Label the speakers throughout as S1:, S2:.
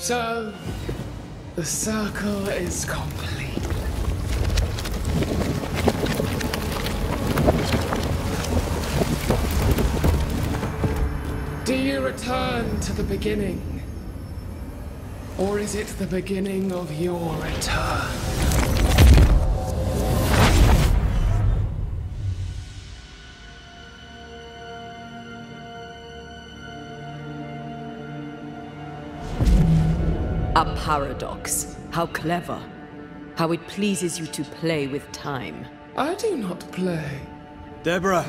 S1: So, the circle is complete. Do you return to the beginning? Or is it the beginning of your return?
S2: A paradox. How clever. How it pleases you to play with time.
S1: I do not play.
S3: Deborah,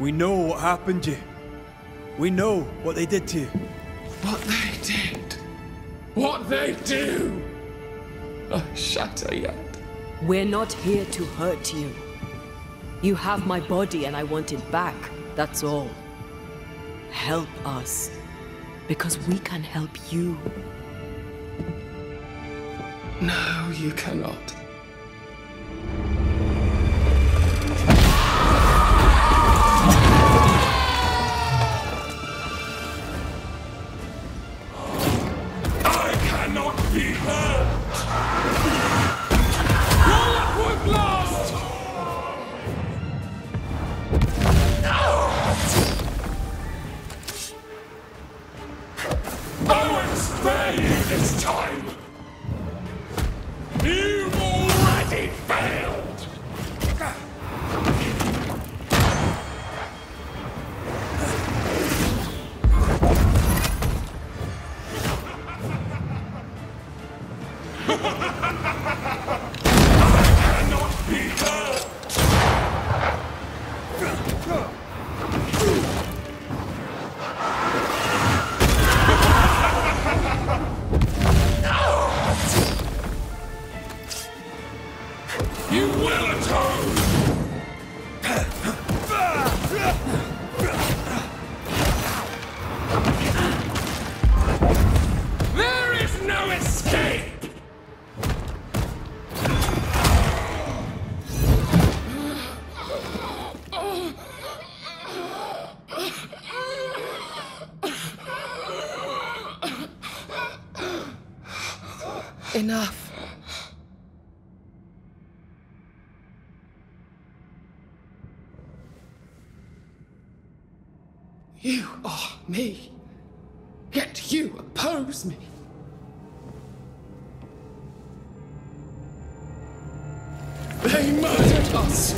S3: we know what happened to you. We know what they did to you.
S1: What they did. What they do. I shatter yet.
S2: We're not here to hurt you. You have my body and I want it back, that's all. Help us. Because we can help you.
S1: No, you cannot. You will atone! Me. Yet you oppose me. They murdered us.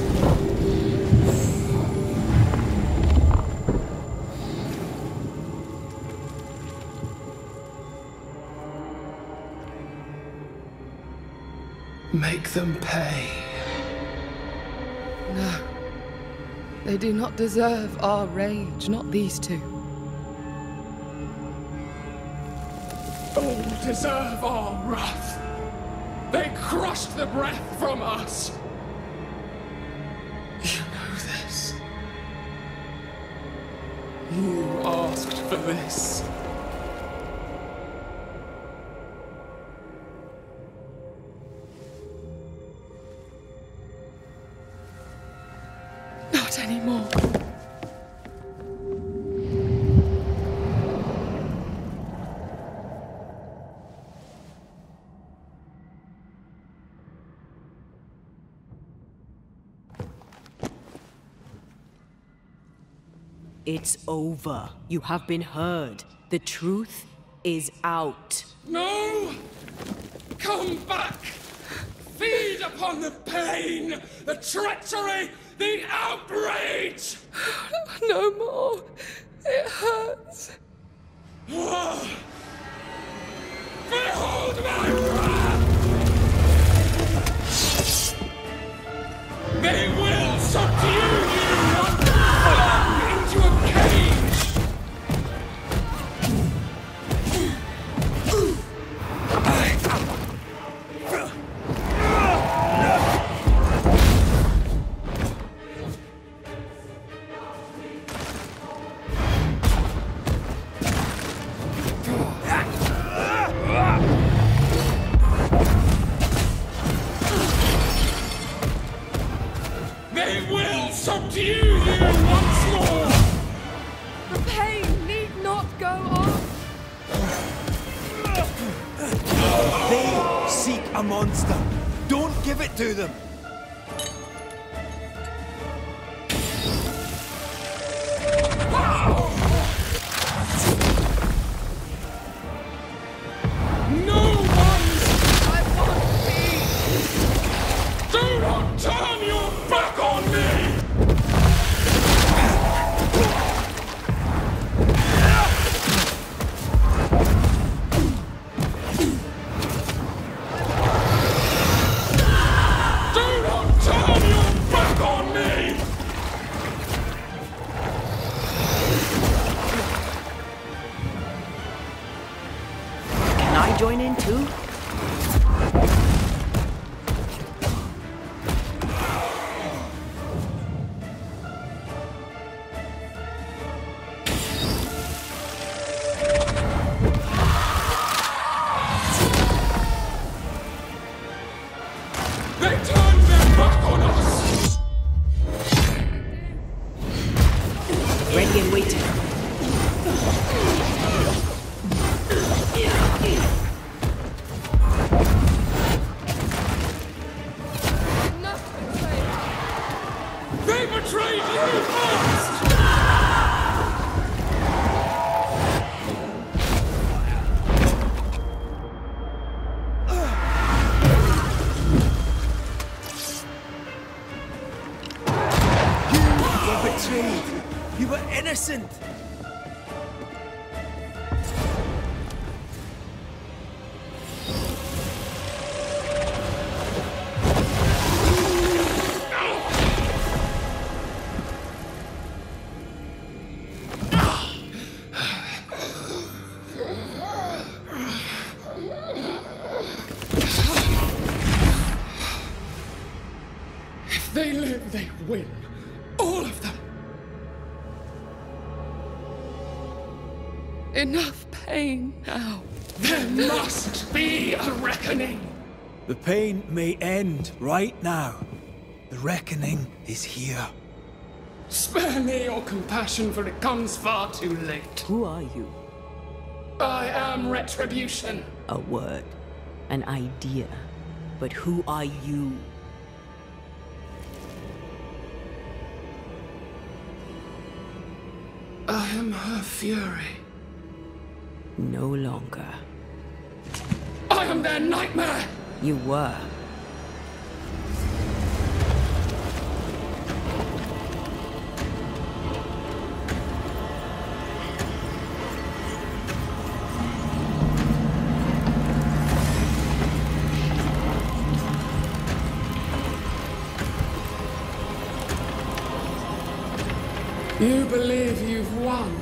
S1: Make them pay.
S4: No. They do not deserve our rage, not these two.
S1: Deserve our wrath. They crushed the breath from us. You know this. You asked for this.
S2: It's over. You have been heard. The truth is out.
S1: No! Come back! Feed upon the pain, the treachery, the outrage!
S4: No more. It hurts. Ah!
S1: Behold my wrath! They will subdue you
S2: join in too?
S3: The pain may end right now. The reckoning is here.
S1: Spare me your compassion, for it comes far too late.
S2: Who are you?
S1: I am retribution.
S2: A word, an idea. But who are you?
S1: I am her fury.
S2: No longer.
S1: I am their nightmare.
S2: You were.
S1: You believe you've won.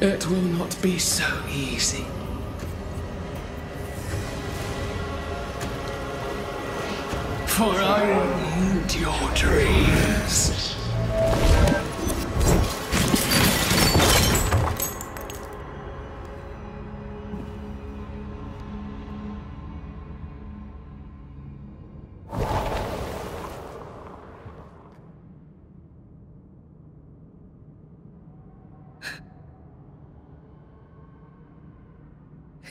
S1: It will not be so easy. For I will end your dreams.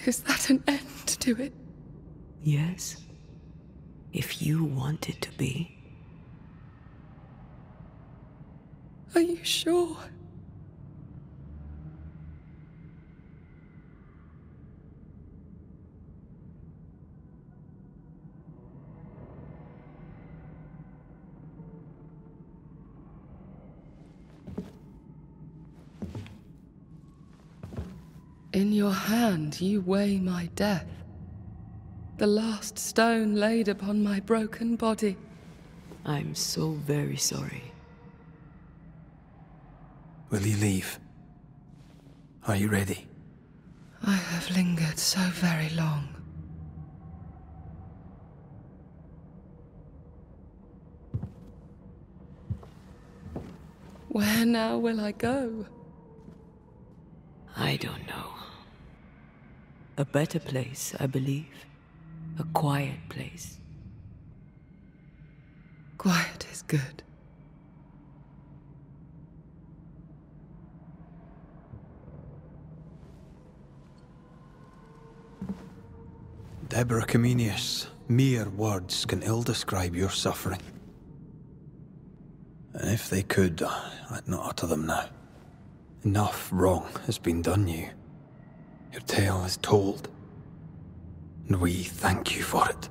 S4: Is that an end to it?
S2: Yes. If you want it to be.
S4: Are you sure? In your hand you weigh my death. The last stone laid upon my broken body.
S2: I'm so very sorry.
S3: Will you leave? Are you ready?
S4: I have lingered so very long. Where now will I go?
S2: I don't know. A better place, I believe. A quiet place.
S4: Quiet is good.
S3: Deborah Comenius, Mere words can ill describe your suffering. And if they could, I'd not utter them now. Enough wrong has been done you. Your tale is told. And we thank you for it.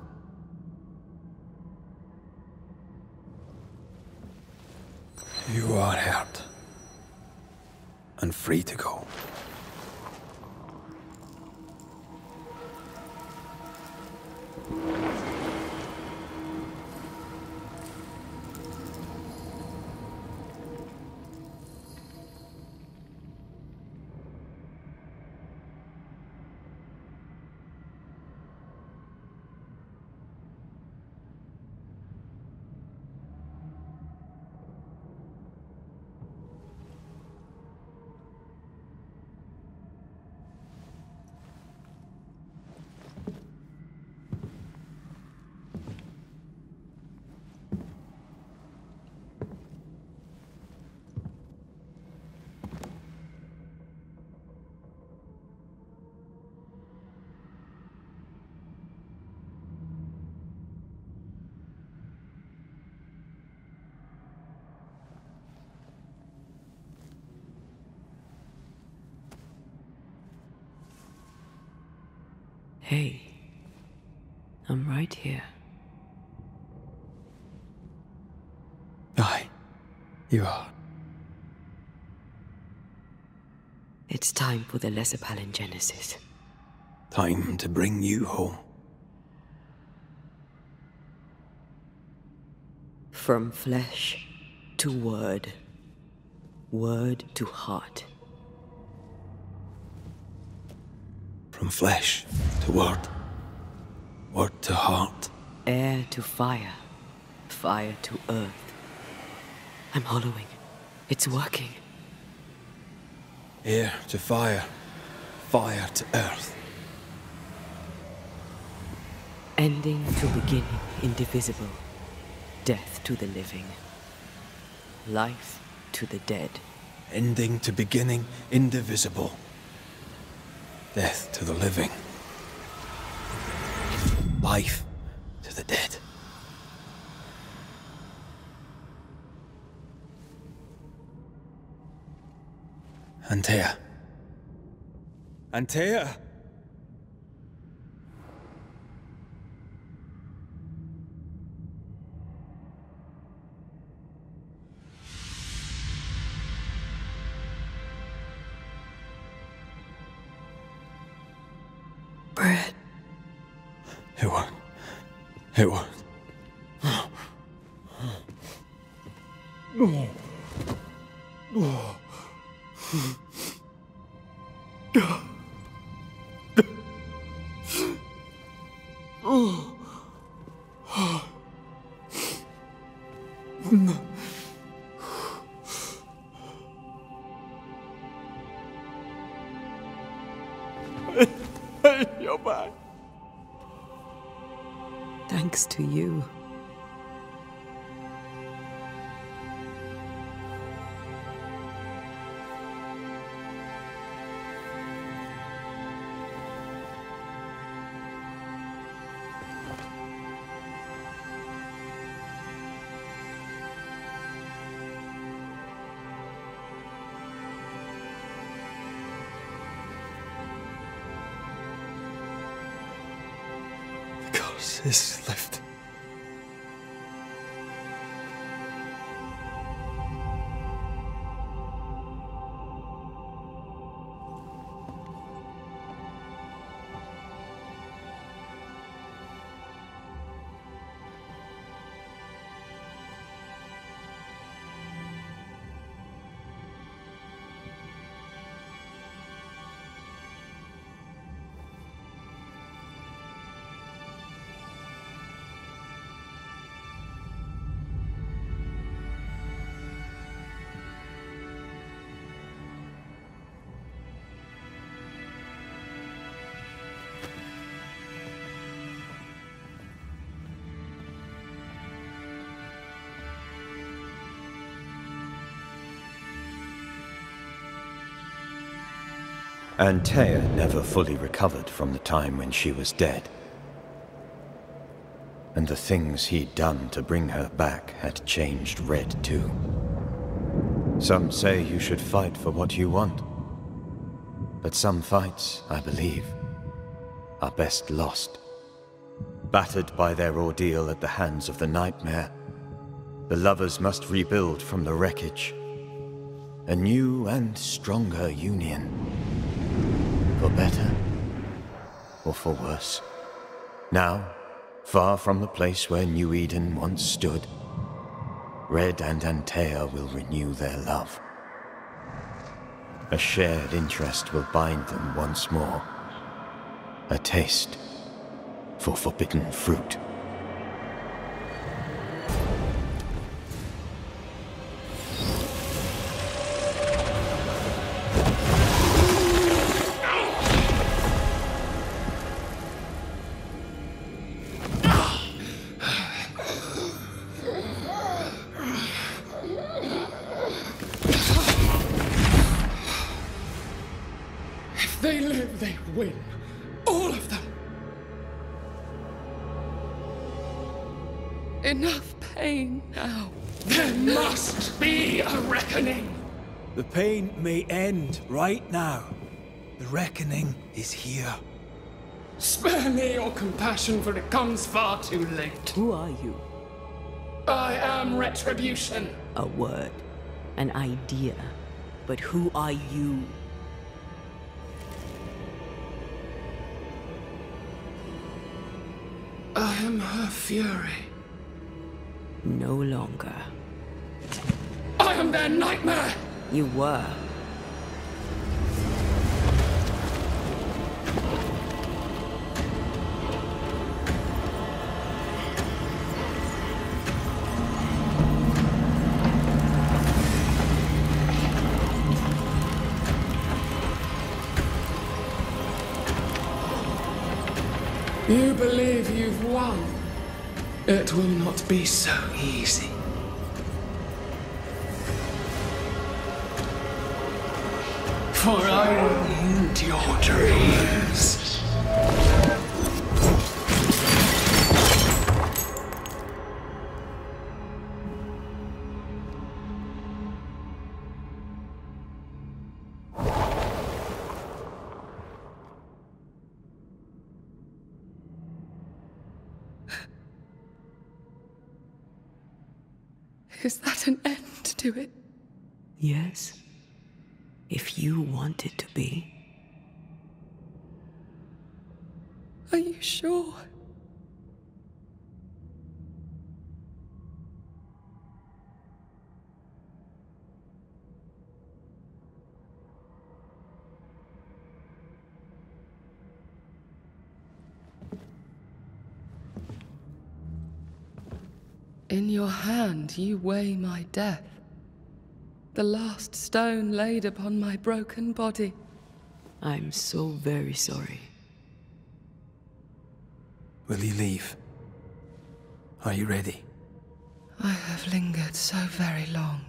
S3: You are hurt. And free to go.
S2: Hey, I'm right here.
S3: Aye, you are.
S2: It's time for the Lesser Palingenesis.
S3: Time to bring you home.
S2: From flesh to word, word to heart.
S3: From flesh to word, word to heart.
S2: Air to fire, fire to earth. I'm hollowing. It's working.
S3: Air to fire, fire to earth.
S2: Ending to beginning, indivisible. Death to the living. Life to the dead.
S3: Ending to beginning, indivisible. Death to the living. Life to the dead. Antea. Antea!
S2: Red.
S3: It worked. It worked. The curse
S5: Antea never fully recovered from the time when she was dead. And the things he'd done to bring her back had changed Red too. Some say you should fight for what you want. But some fights, I believe, are best lost. Battered by their ordeal at the hands of the Nightmare, the lovers must rebuild from the wreckage. A new and stronger union. For better, or for worse. Now, far from the place where New Eden once stood, Red and Antea will renew their love. A shared interest will bind them once more. A taste for forbidden fruit.
S4: Now.
S6: The reckoning is here.
S1: Spare me your compassion, for it comes far too late.
S2: Who are you?
S1: I am retribution.
S2: A word, an idea. But who are you?
S1: I am her fury.
S2: No longer.
S1: I am their nightmare.
S2: You were.
S1: You believe you've won. It will not be so easy. For I will end your dreams.
S4: Is that an end to it?
S2: Yes. If you want it to be.
S4: Are you sure? In your hand you weigh my death, the last stone laid upon my broken body.
S2: I'm so very sorry.
S3: Will you leave? Are you ready?
S4: I have lingered so very long.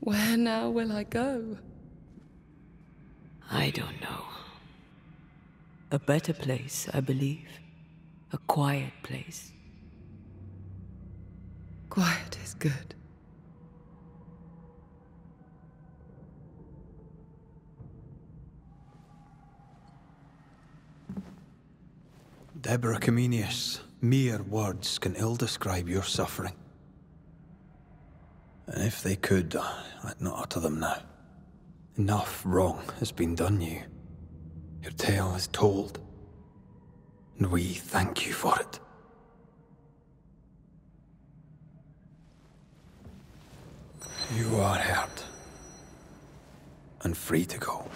S4: Where now will I go?
S2: I don't know. A better place, I believe. A quiet place.
S4: Quiet is good.
S3: Deborah Comenius, mere words can ill describe your suffering. And if they could, I'd not utter them now. Enough wrong has been done you. Your tale is told, and we thank you for it. You are hurt, and free to go.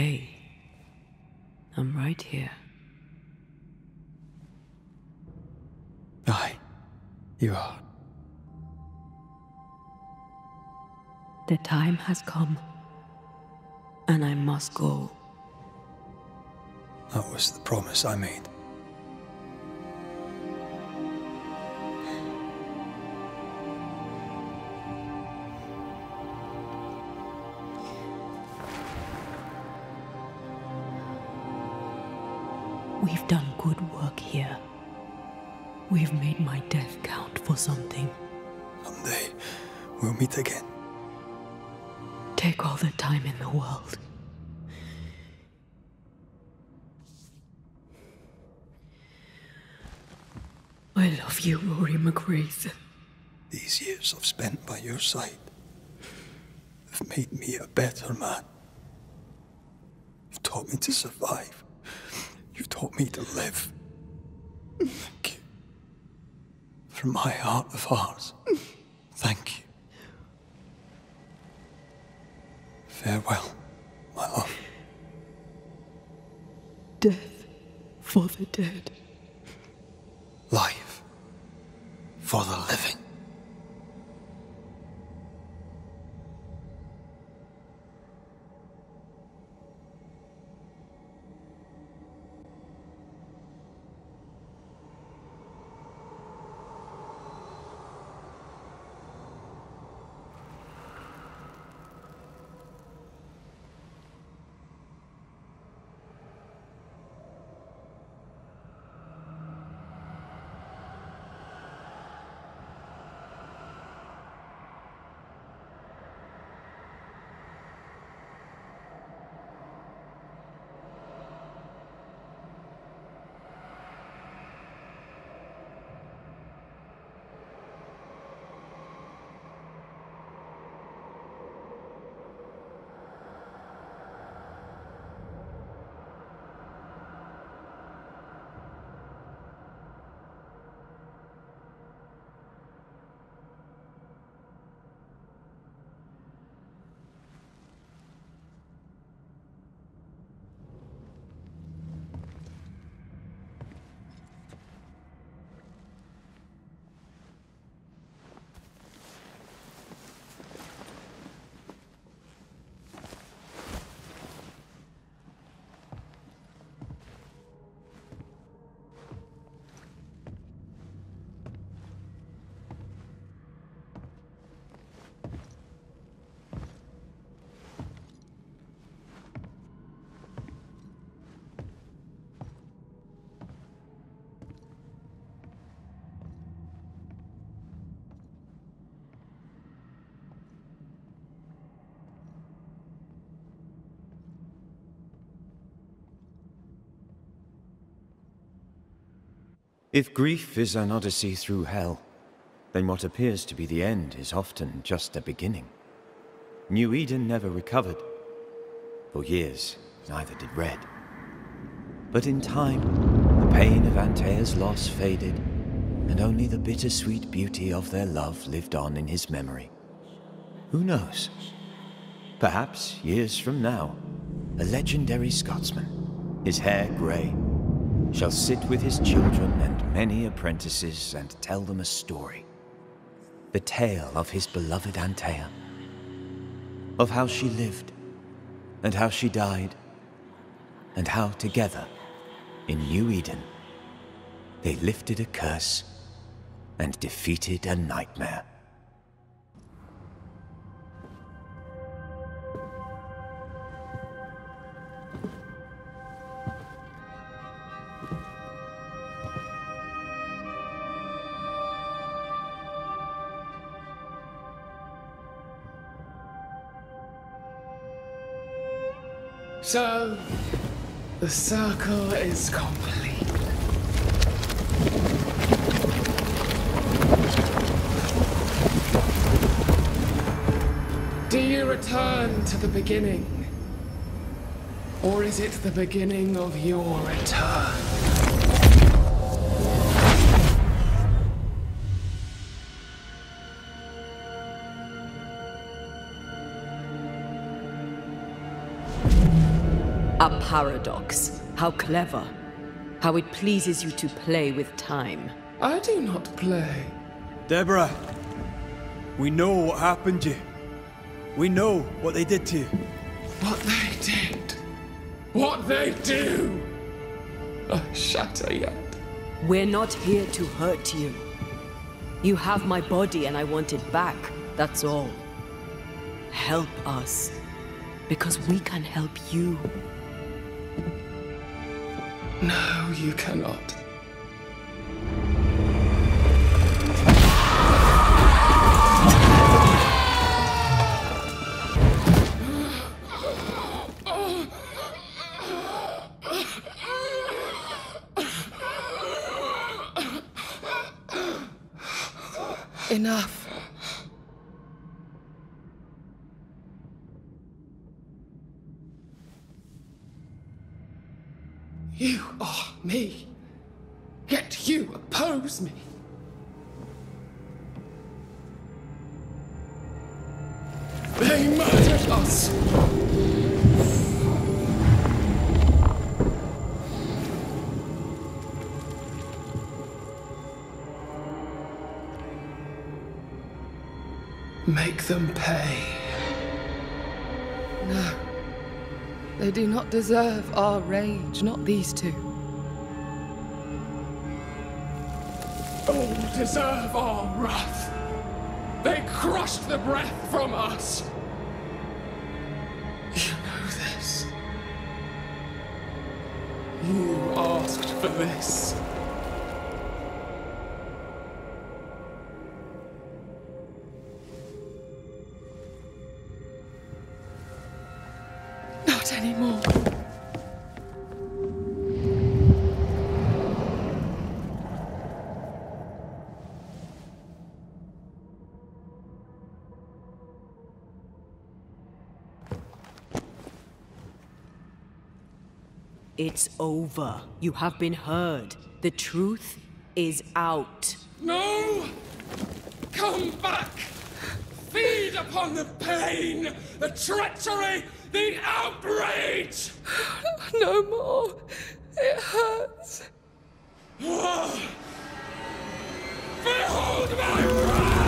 S2: Hey, I'm right here.
S3: Aye, you are.
S2: The time has come, and I must go.
S3: That was the promise I made.
S2: Good work here. We've made my death count for something.
S3: Someday we'll meet again.
S2: Take all the time in the world. I love you, Red mac Raith.
S3: These years I've spent by your side have made me a better man. You've taught me to survive. You've taught me to live. Thank you. From my heart of hearts, thank you. Farewell, my love.
S2: Death for the dead.
S3: Life for the living.
S5: If grief is an odyssey through hell, then what appears to be the end is often just a beginning. New Eden never recovered. For years, neither did Red. But in time, the pain of Antea's loss faded, and only the bittersweet beauty of their love lived on in his memory. Who knows? Perhaps, years from now, a legendary Scotsman, his hair grey, shall sit with his children and many apprentices and tell them a story. The tale of his beloved Antea. Of how she lived, and how she died, and how together, in New Eden, they lifted a curse and defeated a nightmare.
S1: So, the circle is complete. Do you return to the beginning? Or is it the beginning of your return?
S2: Paradox. How clever. How it pleases you to play with time.
S1: I do not play.
S6: Deborah, we know what happened to you. We know what they did to you.
S1: What they did. What they do. I shatter yet.
S2: We're not here to hurt you. You have my body and I want it back, that's all. Help us. Because we can help you.
S1: No, you cannot.
S4: Deserve our rage, not these two.
S1: All deserve our wrath. They crushed the breath from us. You know this. You asked for this.
S2: It's over. You have been heard. The truth is out.
S1: No! Come back! Feed upon the pain, the treachery, the outrage!
S4: No more. It hurts. Ah!
S1: Behold my wrath!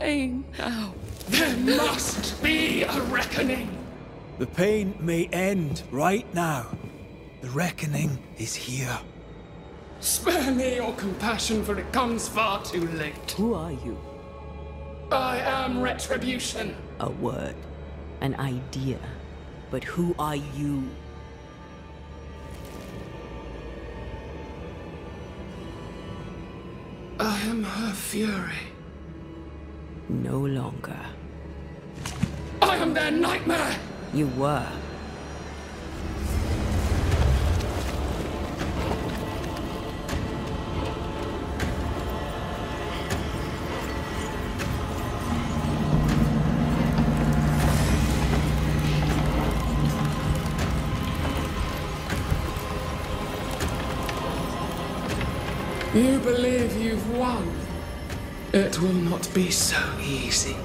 S4: Pain now.
S1: There must be a reckoning.
S6: The pain may end right now. The reckoning is here.
S1: Spare me your compassion, for it comes far too late.
S2: Who are you?
S1: I am retribution.
S2: A word. An idea. But who are you?
S1: I am her fury.
S2: No longer.
S1: I am their nightmare.
S2: You were.
S1: You believe you've won. It will not be so easy.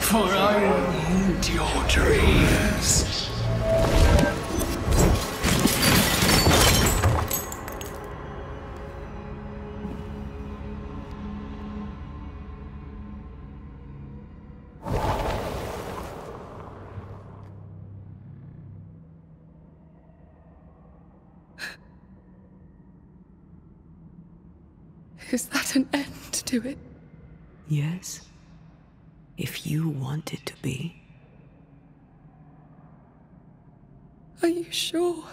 S1: For I will your dreams.
S4: Is that an end to it?
S2: Yes. If you want it to be.
S4: Are you sure?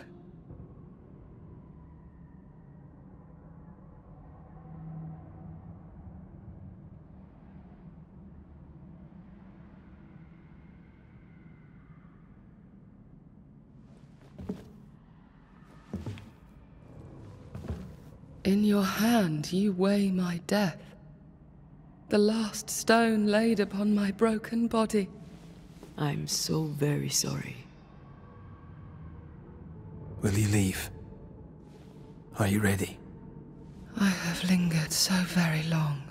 S4: In your hand you weigh my death. The last stone laid upon my broken body.
S2: I'm so very sorry.
S3: Will you leave? Are you ready?
S4: I have lingered so very long.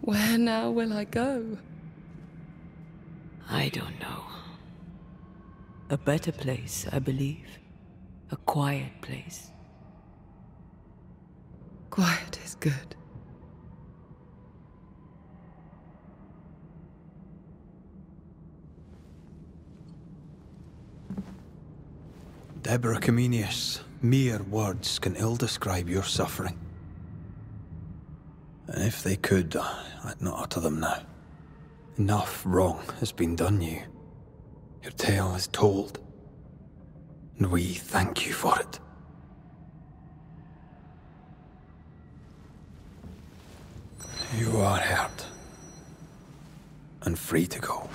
S4: Where now will I go?
S2: I don't know. A better place, I believe. A quiet place.
S4: Quiet is good.
S3: Deborah Comenius, mere words can ill describe your suffering. And if they could, I'd not utter them now. Enough wrong has been done you. Your tale is told. And we thank you for it. You are hurt. And free to go.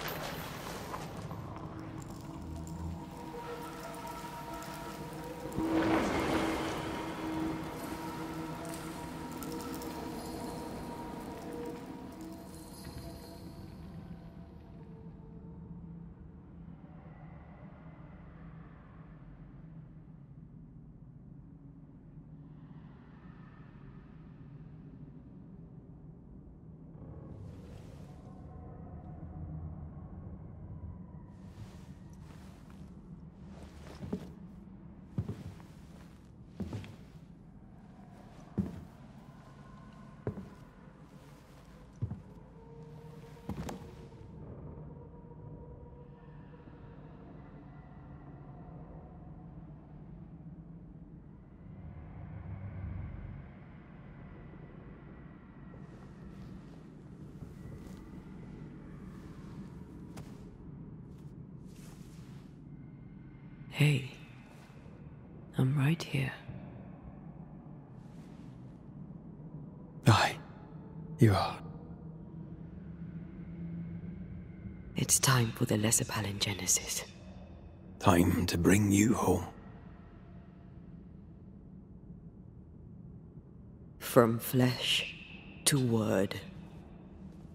S2: Hey, I'm right here.
S3: Aye, you are.
S2: It's time for the Lesser Palingenesis.
S3: Time to bring you home.
S2: From flesh to word,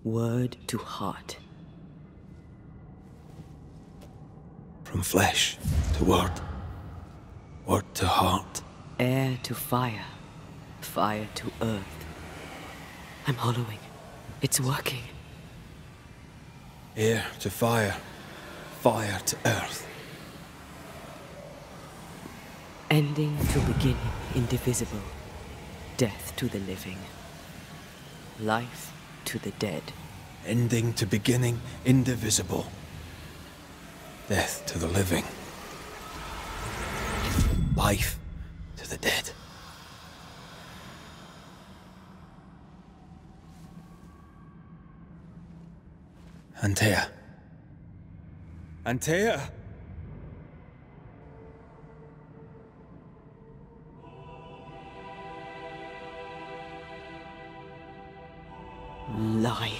S2: word to heart.
S3: From flesh to word, word to heart.
S2: Air to fire, fire to earth. I'm hollowing. It's working.
S3: Air to fire, fire to earth.
S2: Ending to beginning, indivisible. Death to the living. Life to the dead.
S3: Ending to beginning, indivisible. Death to the living. Life to the dead. Antea. Antea!
S2: Liar.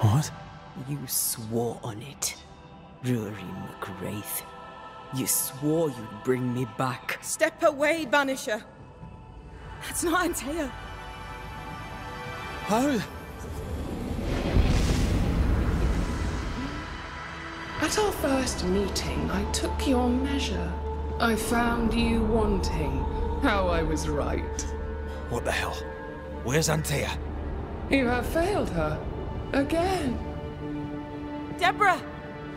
S3: What?
S2: You swore on it. Rory mac Raith. You swore you'd bring me back.
S7: Step away, Banisher. That's not Antea.
S3: How?
S1: At our first meeting, I took your measure. I found you wanting. How I was right.
S3: What the hell? Where's Antea?
S1: You have failed her. Again.
S7: Deborah!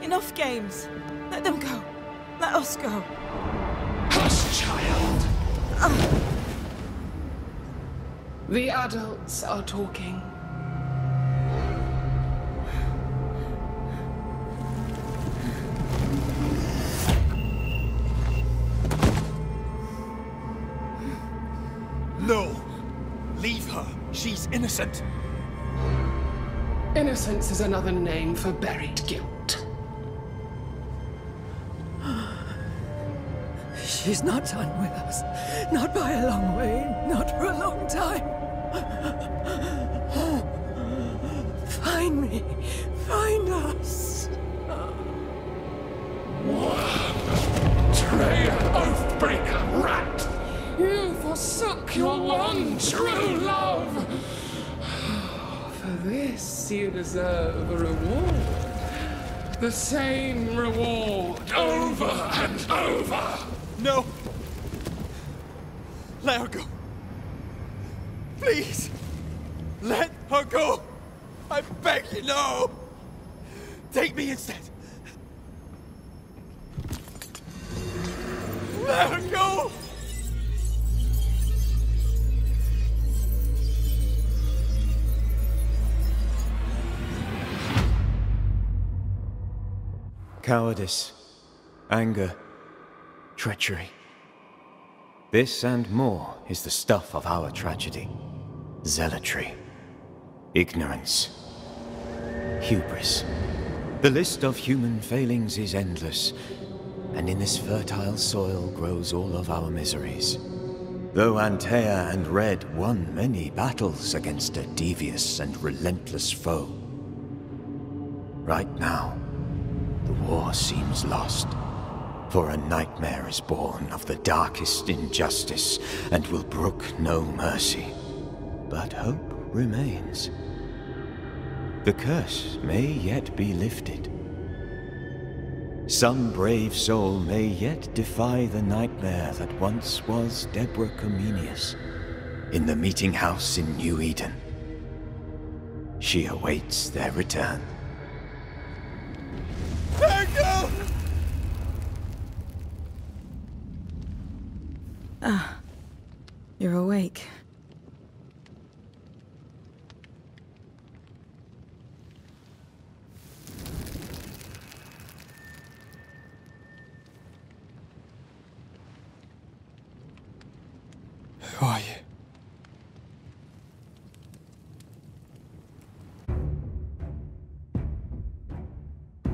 S7: Enough games. Let them go. Let us go.
S1: Hush, child. The adults are talking.
S6: No! Leave her. She's innocent.
S1: Innocence is another name for buried guilt.
S8: She's not done with us. Not by a long way. Not for a long time. Find me. Find us.
S1: betrayer, oathbreaker, rat! You forsook your one true love! For this you deserve a reward. The same reward over and over!
S6: No! Let her go! Please! Let her go! I beg you, no! Take me instead! Let her go!
S5: Cowardice, anger, treachery. This and more is the stuff of our tragedy. Zealotry, ignorance, hubris. The list of human failings is endless, and in this fertile soil grows all of our miseries. Though Antea and Red won many battles against a devious and relentless foe, right now, the war seems lost. For a nightmare is born of the darkest injustice and will brook no mercy. But hope remains. The curse may yet be lifted. Some brave soul may yet defy the nightmare that once was Deborah Comenius in the meeting house in New Eden. She awaits their return.